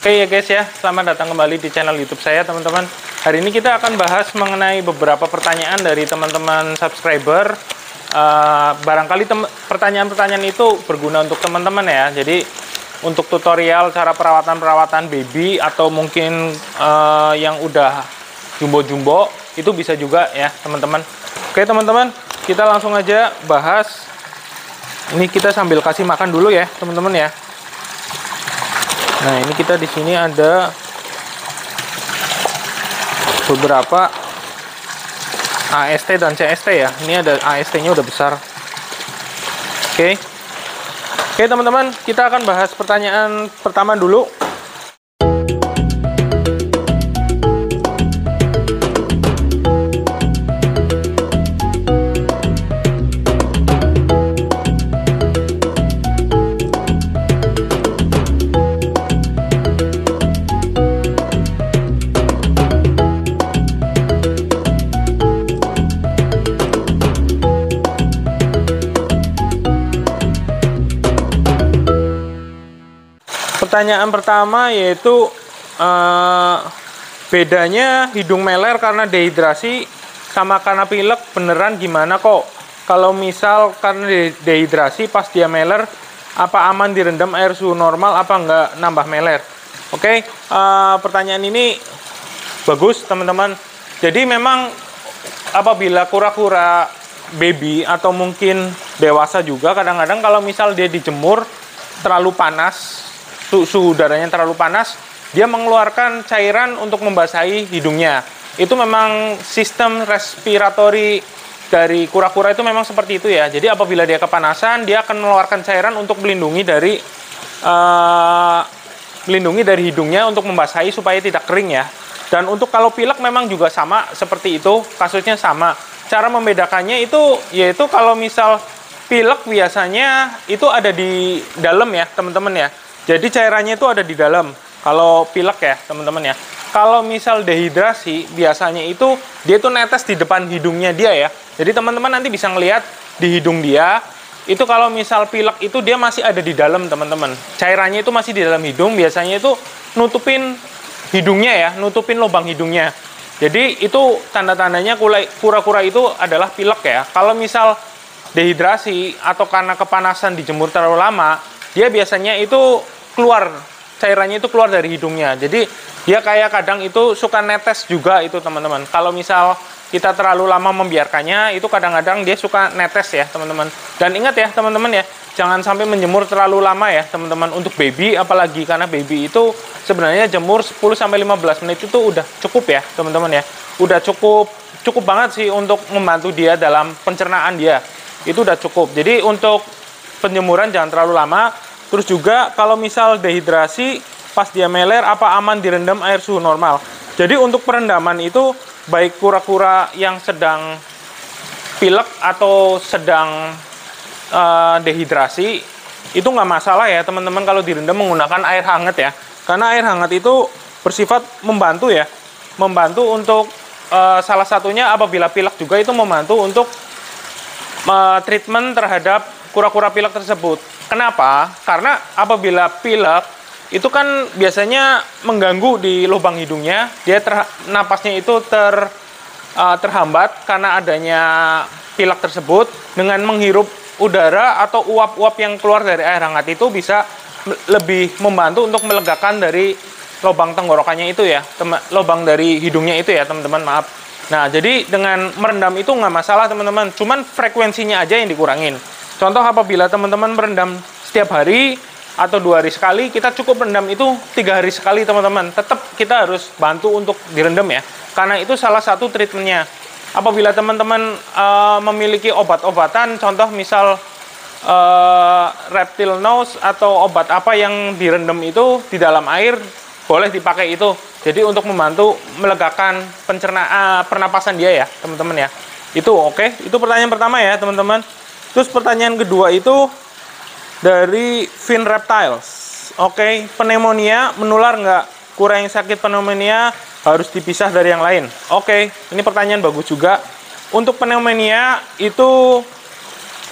Oke ya guys ya, selamat datang kembali di channel YouTube saya teman-teman. Hari ini kita akan bahas mengenai beberapa pertanyaan dari teman-teman subscriber. Uh, barangkali pertanyaan-pertanyaan itu berguna untuk teman-teman ya. Jadi untuk tutorial cara perawatan-perawatan baby atau mungkin uh, yang udah jumbo-jumbo itu bisa juga ya teman-teman. Oke teman-teman, kita langsung aja bahas. Ini kita sambil kasih makan dulu ya teman-teman ya. Nah, ini kita di sini ada beberapa AST dan CST ya. Ini ada AST-nya udah besar. Oke. Oke, teman-teman, kita akan bahas pertanyaan pertama dulu. Pertanyaan pertama yaitu uh, bedanya hidung meler karena dehidrasi sama karena pilek beneran gimana kok? Kalau misal karena dehidrasi pas dia meler apa aman direndam air suhu normal apa enggak nambah meler? Oke, okay, uh, eh, pertanyaan ini bagus teman-teman. Jadi memang apabila kura-kura baby atau mungkin dewasa juga kadang-kadang kalau misal dia dijemur terlalu panas suhu udaranya terlalu panas, dia mengeluarkan cairan untuk membasahi hidungnya. Itu memang sistem respiratori dari kura-kura itu memang seperti itu ya. Jadi apabila dia kepanasan, dia akan mengeluarkan cairan untuk melindungi dari uh, melindungi dari hidungnya untuk membasahi supaya tidak kering ya. Dan untuk kalau pilek memang juga sama seperti itu, kasusnya sama. Cara membedakannya itu yaitu kalau misal pilek biasanya itu ada di dalam ya, teman-teman ya. Jadi cairannya itu ada di dalam. Kalau pilek ya, teman-teman ya. Kalau misal dehidrasi, biasanya itu dia itu netes di depan hidungnya dia ya. Jadi teman-teman nanti bisa ngelihat di hidung dia, itu kalau misal pilek itu dia masih ada di dalam, teman-teman. Cairannya itu masih di dalam hidung, biasanya itu nutupin hidungnya ya, nutupin lubang hidungnya. Jadi itu tanda-tandanya kura-kura itu adalah pilek ya. Kalau misal dehidrasi atau karena kepanasan dijemur terlalu lama, dia biasanya itu keluar cairannya itu keluar dari hidungnya. Jadi dia kayak kadang itu suka netes juga itu teman-teman. Kalau misal kita terlalu lama membiarkannya, itu kadang-kadang dia suka netes ya teman-teman. Dan ingat ya teman-teman ya, jangan sampai menjemur terlalu lama ya teman-teman untuk baby apalagi karena baby itu sebenarnya jemur 10 sampai 15 menit itu udah cukup ya teman-teman ya. Udah cukup cukup banget sih untuk membantu dia dalam pencernaan dia. Itu udah cukup. Jadi untuk penjemuran jangan terlalu lama Terus juga kalau misal dehidrasi pas dia meler apa aman direndam air suhu normal. Jadi untuk perendaman itu baik kura-kura yang sedang pilek atau sedang uh, dehidrasi itu nggak masalah ya teman-teman kalau direndam menggunakan air hangat ya. Karena air hangat itu bersifat membantu ya, membantu untuk uh, salah satunya apabila pilek juga itu membantu untuk uh, treatment terhadap kura-kura pilek tersebut. Kenapa? Karena apabila pilek itu kan biasanya mengganggu di lubang hidungnya, dia ter, napasnya itu ter uh, terhambat karena adanya pilek tersebut dengan menghirup udara atau uap-uap yang keluar dari air hangat itu bisa lebih membantu untuk melegakan dari lubang tenggorokannya itu ya, lubang dari hidungnya itu ya teman-teman maaf. Nah jadi dengan merendam itu nggak masalah teman-teman, cuman frekuensinya aja yang dikurangin. Contoh apabila teman-teman merendam setiap hari atau dua hari sekali, kita cukup rendam itu tiga hari sekali teman-teman. Tetap kita harus bantu untuk direndam ya, karena itu salah satu treatmentnya. Apabila teman-teman uh, memiliki obat-obatan, contoh misal uh, reptil nose atau obat apa yang direndam itu di dalam air, boleh dipakai itu. Jadi untuk membantu melegakan pencernaan pernapasan dia ya, teman-teman ya. Itu oke. Okay? Itu pertanyaan pertama ya, teman-teman. Terus pertanyaan kedua itu dari Fin Reptiles. Oke, okay, pneumonia menular nggak? Kura yang sakit pneumonia harus dipisah dari yang lain. Oke, okay, ini pertanyaan bagus juga. Untuk pneumonia itu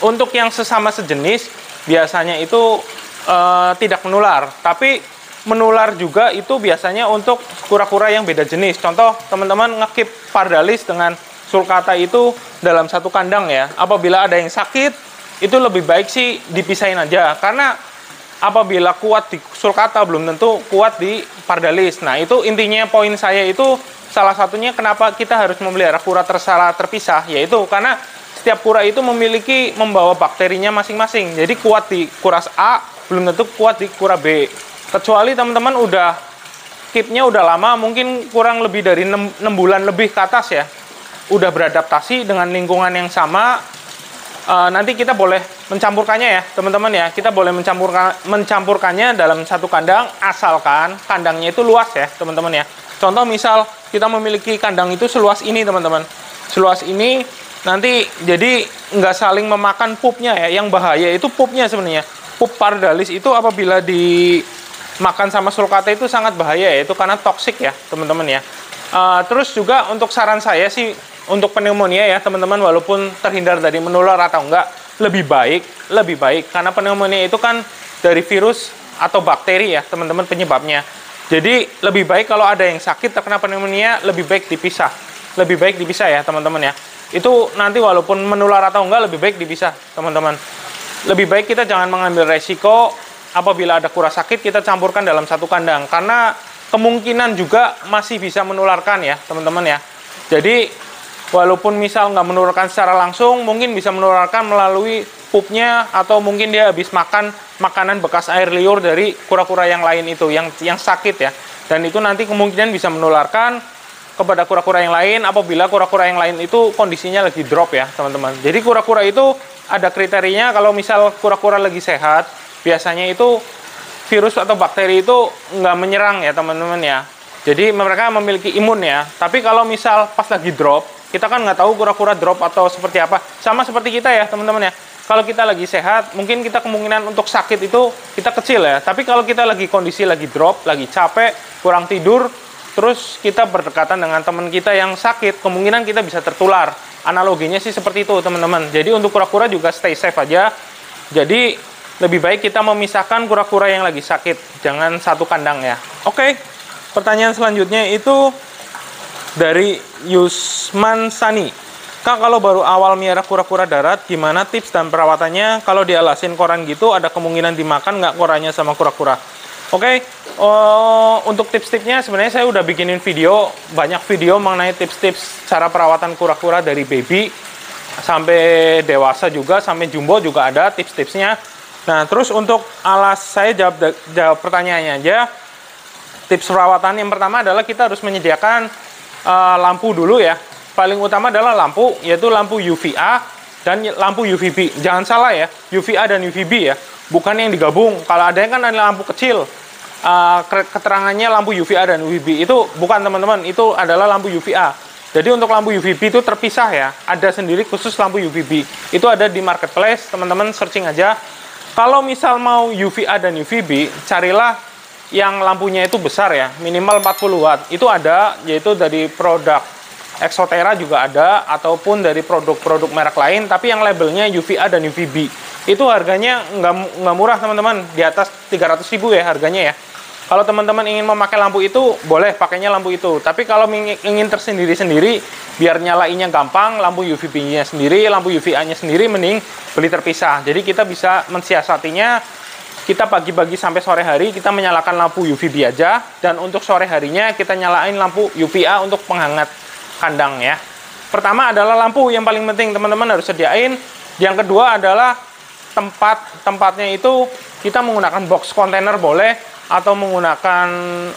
untuk yang sesama sejenis biasanya itu uh, tidak menular, tapi menular juga itu biasanya untuk kura-kura yang beda jenis. Contoh, teman-teman ngekip pardalis dengan sulcata itu dalam satu kandang ya. Apabila ada yang sakit, itu lebih baik sih dipisahin aja. Karena apabila kuat di sulcata belum tentu kuat di pardalis. Nah, itu intinya poin saya itu salah satunya kenapa kita harus memelihara kura tersala terpisah, yaitu karena setiap kura itu memiliki membawa bakterinya masing-masing. Jadi kuat di kuras A belum tentu kuat di kura B kecuali teman-teman udah keepnya udah lama mungkin kurang lebih dari 6, 6 bulan lebih ke atas ya udah beradaptasi dengan lingkungan yang sama uh, nanti kita boleh mencampurkannya ya teman-teman ya. Kita boleh mencampurkan mencampurkannya dalam satu kandang asalkan kandangnya itu luas ya teman-teman ya. Contoh misal kita memiliki kandang itu seluas ini teman-teman. Seluas ini nanti jadi nggak saling memakan pupnya ya. Yang bahaya itu pupnya sebenarnya. Pup pardalis itu apabila di makan sama sulcata itu sangat bahaya ya. Itu karena toksik ya teman-teman ya. Uh, terus juga untuk saran saya sih untuk pneumonia ya teman-teman walaupun terhindar dari menular atau enggak lebih baik lebih baik. Karena pneumonia itu kan dari virus atau bakteri ya teman-teman penyebabnya. Jadi lebih baik kalau ada yang sakit terkena pneumonia lebih baik dipisah. Lebih baik dipisah ya teman-teman ya. Itu nanti walaupun menular atau enggak lebih baik dipisah teman-teman. Lebih baik kita jangan mengambil resiko apabila ada kura sakit kita campurkan dalam satu kandang. Karena kemungkinan juga masih bisa menularkan ya teman-teman ya. Jadi walaupun misal nggak menularkan secara langsung mungkin bisa menularkan melalui pupnya atau mungkin dia habis makan makanan bekas air liur dari kura-kura yang lain itu yang yang sakit ya dan itu nanti kemungkinan bisa menularkan kepada kura-kura yang lain apabila kura-kura yang lain itu kondisinya lagi drop ya teman-teman jadi kura-kura itu ada kriterinya kalau misal kura-kura lagi sehat biasanya itu virus atau bakteri itu nggak menyerang ya teman-teman ya. Jadi mereka memiliki imun ya. Tapi kalau misal pas lagi drop, kita kan nggak tahu kura-kura drop atau seperti apa. Sama seperti kita ya teman-teman ya. Kalau kita lagi sehat, mungkin kita kemungkinan untuk sakit itu kita kecil ya. Tapi kalau kita lagi kondisi lagi drop, lagi capek, kurang tidur, terus kita berdekatan dengan teman kita yang sakit, kemungkinan kita bisa tertular. Analoginya sih seperti itu teman-teman. Jadi untuk kura-kura juga stay safe aja. Jadi lebih baik kita memisahkan kura-kura yang lagi sakit, jangan satu kandang ya. Oke, pertanyaan selanjutnya itu dari Yusman Sani. Kak, kalau baru awal miara kura-kura darat, gimana tips dan perawatannya? Kalau dialasin koran gitu, ada kemungkinan dimakan nggak korannya sama kura-kura? Oke, uh, untuk tips-tipsnya sebenarnya saya udah bikinin video, banyak video mengenai tips-tips cara perawatan kura-kura dari baby sampai dewasa juga, sampai jumbo juga ada tips-tipsnya Nah, terus untuk alas saya jawab jawab pertanyaannya aja. Tips perawatan yang pertama adalah kita harus menyediakan uh, lampu dulu ya. Paling utama adalah lampu, yaitu lampu UVA dan lampu UVB. Jangan salah ya, UVA dan UVB ya, bukan yang digabung. Kalau ada yang kan ada lampu kecil, uh, keterangannya lampu UVA dan UVB itu bukan teman-teman, itu adalah lampu UVA. Jadi untuk lampu UVB itu terpisah ya, ada sendiri khusus lampu UVB. Itu ada di marketplace, teman-teman searching aja kalau misal mau UVA dan UVB, carilah yang lampunya itu besar ya, minimal 40 watt. Itu ada, yaitu dari produk Exotera juga ada, ataupun dari produk-produk merek lain, tapi yang labelnya UVA dan UVB. Itu harganya nggak, murah teman-teman, di atas 300 ribu ya harganya ya. Kalau teman-teman ingin memakai lampu itu, boleh pakainya lampu itu. Tapi kalau ingin tersendiri-sendiri, biar nyalainnya gampang, lampu UVB-nya sendiri, lampu UVA-nya sendiri, mending beli terpisah. Jadi kita bisa mensiasatinya, kita pagi-pagi sampai sore hari, kita menyalakan lampu UVB aja. Dan untuk sore harinya, kita nyalain lampu UVA untuk penghangat kandang ya. Pertama adalah lampu yang paling penting teman-teman harus sediain. Yang kedua adalah tempat tempatnya itu kita menggunakan box kontainer boleh atau menggunakan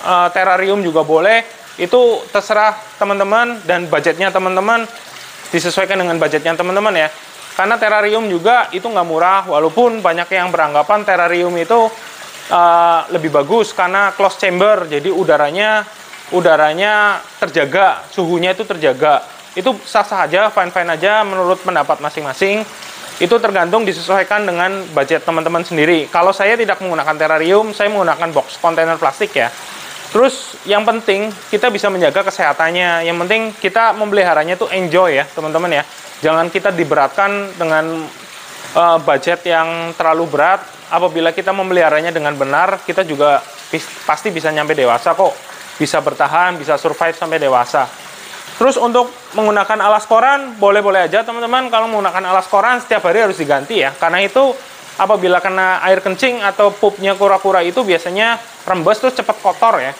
uh, terrarium juga boleh itu terserah teman-teman dan budgetnya teman-teman disesuaikan dengan budgetnya teman-teman ya karena terrarium juga itu nggak murah walaupun banyak yang beranggapan terrarium itu uh, lebih bagus karena close chamber jadi udaranya udaranya terjaga suhunya itu terjaga itu sah-sah aja fine-fine aja menurut pendapat masing-masing itu tergantung disesuaikan dengan budget teman-teman sendiri. Kalau saya tidak menggunakan terrarium, saya menggunakan box kontainer plastik ya. Terus yang penting kita bisa menjaga kesehatannya. Yang penting kita memeliharanya tuh enjoy ya, teman-teman ya. Jangan kita diberatkan dengan uh, budget yang terlalu berat. Apabila kita memeliharanya dengan benar, kita juga pasti bisa nyampe dewasa kok bisa bertahan bisa survive sampai dewasa terus untuk menggunakan alas koran boleh-boleh aja teman-teman kalau menggunakan alas koran setiap hari harus diganti ya karena itu apabila kena air kencing atau pupnya kura-kura itu biasanya rembes terus cepat kotor ya.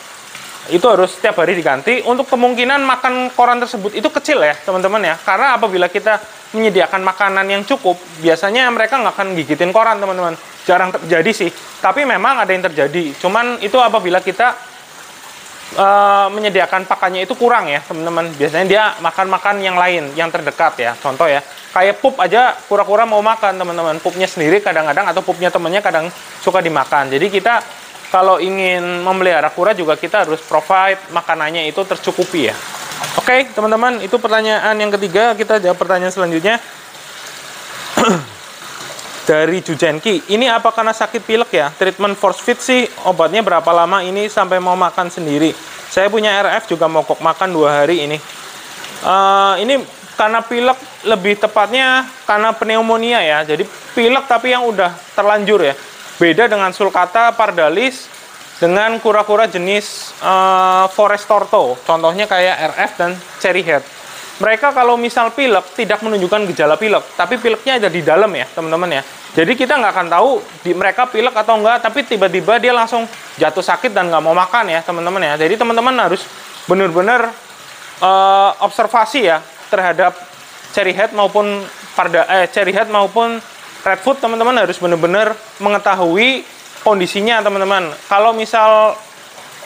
Itu harus setiap hari diganti. Untuk kemungkinan makan koran tersebut itu kecil ya teman-teman ya. Karena apabila kita menyediakan makanan yang cukup biasanya mereka nggak akan gigitin koran teman-teman. Jarang terjadi sih. Tapi memang ada yang terjadi. Cuman itu apabila kita uh, menyediakan pakannya itu kurang ya teman-teman biasanya dia makan-makan yang lain yang terdekat ya contoh ya kayak pup aja kura-kura mau makan teman-teman pupnya sendiri kadang-kadang atau pupnya temennya kadang suka dimakan jadi kita kalau ingin memelihara kura juga kita harus provide makanannya itu tercukupi ya. Oke, teman-teman, itu pertanyaan yang ketiga. Kita jawab pertanyaan selanjutnya. Dari Jujenki, ini apa karena sakit pilek ya? Treatment force feed sih, obatnya berapa lama ini sampai mau makan sendiri? Saya punya RF juga mogok makan dua hari ini. Uh, ini karena pilek lebih tepatnya karena pneumonia ya. Jadi pilek tapi yang udah terlanjur ya Beda dengan sulcata pardalis dengan kura-kura jenis uh, forest torto, contohnya kayak RF dan cherry head. Mereka kalau misal pilek tidak menunjukkan gejala pilek, tapi pileknya ada di dalam ya teman-teman ya. Jadi kita nggak akan tahu di mereka pilek atau enggak, tapi tiba-tiba dia langsung jatuh sakit dan nggak mau makan ya teman-teman ya. Jadi teman-teman harus benar-benar uh, observasi ya terhadap cherry head maupun parda eh cherry head maupun red food teman-teman harus benar-benar mengetahui kondisinya teman-teman. Kalau misal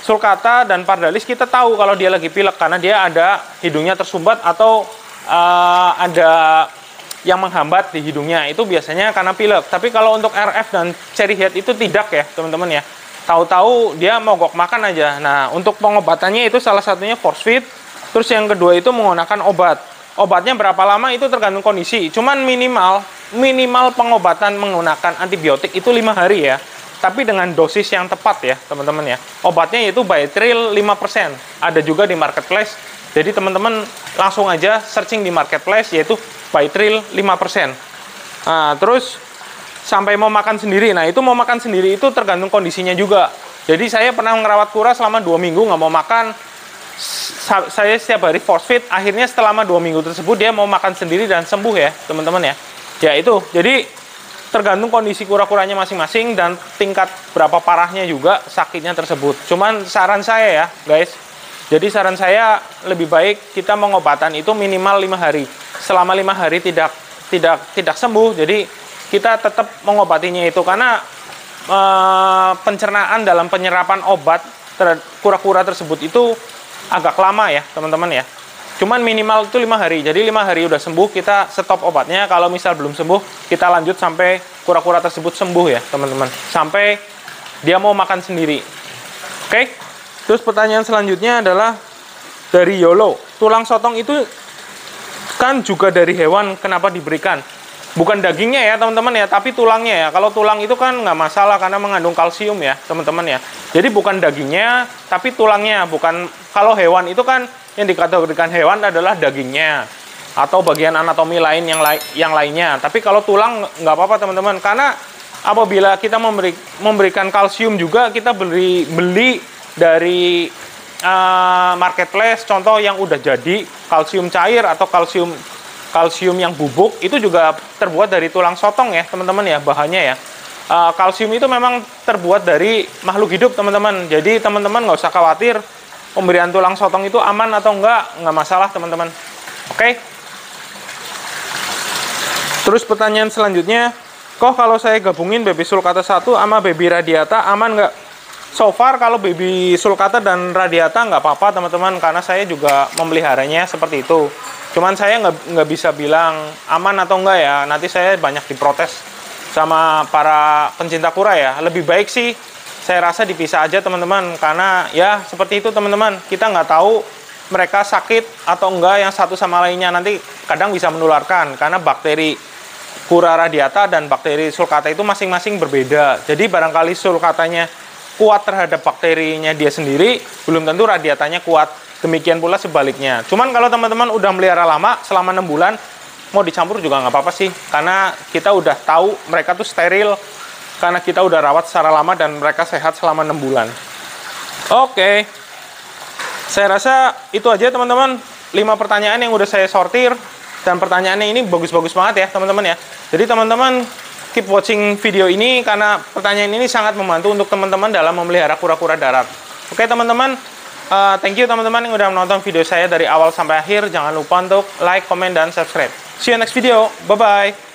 sulcata dan pardalis kita tahu kalau dia lagi pilek karena dia ada hidungnya tersumbat atau uh, ada yang menghambat di hidungnya itu biasanya karena pilek. Tapi kalau untuk RF dan cherry head itu tidak ya teman-teman ya. Tahu-tahu dia mogok makan aja. Nah untuk pengobatannya itu salah satunya force feed. Terus yang kedua itu menggunakan obat. Obatnya berapa lama itu tergantung kondisi. Cuman minimal minimal pengobatan menggunakan antibiotik itu lima hari ya tapi dengan dosis yang tepat ya teman-teman ya. Obatnya yaitu Biotril 5% ada juga di marketplace. Jadi teman-teman langsung aja searching di marketplace yaitu Biotril 5% nah terus sampai mau makan sendiri. Nah itu mau makan sendiri itu tergantung kondisinya juga. Jadi saya pernah merawat kura selama dua minggu nggak mau makan. Saya setiap hari force feed akhirnya selama dua minggu tersebut dia mau makan sendiri dan sembuh ya teman-teman ya. Ya itu. Jadi tergantung kondisi kura-kuranya masing-masing dan tingkat berapa parahnya juga sakitnya tersebut. Cuman saran saya ya guys. Jadi saran saya lebih baik kita mengobatan itu minimal lima hari. Selama lima hari tidak tidak tidak sembuh jadi kita tetap mengobatinya itu. Karena e, pencernaan dalam penyerapan obat kura-kura tersebut itu agak lama ya teman-teman ya Cuman minimal itu lima hari. Jadi lima hari udah sembuh, kita stop obatnya. Kalau misal belum sembuh, kita lanjut sampai kura-kura tersebut sembuh ya, teman-teman. Sampai dia mau makan sendiri. Oke. Terus pertanyaan selanjutnya adalah dari Yolo. Tulang sotong itu kan juga dari hewan, kenapa diberikan? Bukan dagingnya ya teman-teman ya, tapi tulangnya ya. Kalau tulang itu kan nggak masalah karena mengandung kalsium ya teman-teman ya. Jadi bukan dagingnya, tapi tulangnya. Bukan kalau hewan itu kan yang dikategorikan hewan adalah dagingnya atau bagian anatomi lain yang lai yang lainnya. Tapi kalau tulang nggak apa-apa teman-teman karena apabila kita memberi, memberikan kalsium juga kita beli beli dari uh, marketplace contoh yang udah jadi kalsium cair atau kalsium kalsium yang bubuk itu juga terbuat dari tulang sotong ya teman-teman ya bahannya ya. Uh, kalsium itu memang terbuat dari makhluk hidup teman-teman. Jadi teman-teman nggak usah khawatir pemberian tulang sotong itu aman atau enggak nggak masalah teman-teman. Oke? Terus pertanyaan selanjutnya kok kalau saya gabungin baby sulcata 1 sama baby radiata aman nggak so far kalau baby sulcata dan radiata nggak apa-apa teman-teman karena saya juga memeliharanya seperti itu. Cuman saya nggak nggak bisa bilang aman atau enggak ya. Nanti saya banyak diprotes sama para pencinta kura ya. Lebih baik sih saya rasa dipisah aja teman-teman. Karena ya seperti itu teman-teman. Kita nggak tahu mereka sakit atau enggak yang satu sama lainnya. Nanti kadang bisa menularkan karena bakteri kura radiata dan bakteri sulcata itu masing-masing berbeda. Jadi barangkali sulcatanya kuat terhadap bakterinya dia sendiri belum tentu radiatanya kuat. Demikian pula sebaliknya. Cuman kalau teman-teman udah melihara lama selama enam bulan mau dicampur juga nggak apa-apa sih. Karena kita udah tahu mereka tuh steril karena kita udah rawat secara lama dan mereka sehat selama enam bulan. Oke. Saya rasa itu aja teman-teman. 5 pertanyaan yang udah saya sortir dan pertanyaannya ini bagus-bagus banget ya, teman-teman ya. Jadi teman-teman keep watching video ini karena pertanyaan ini sangat membantu untuk teman-teman dalam memelihara kura-kura darat. Oke, teman-teman. Uh, thank you teman-teman yang udah menonton video saya dari awal sampai akhir. Jangan lupa untuk like, comment, dan subscribe. See you next video. Bye-bye.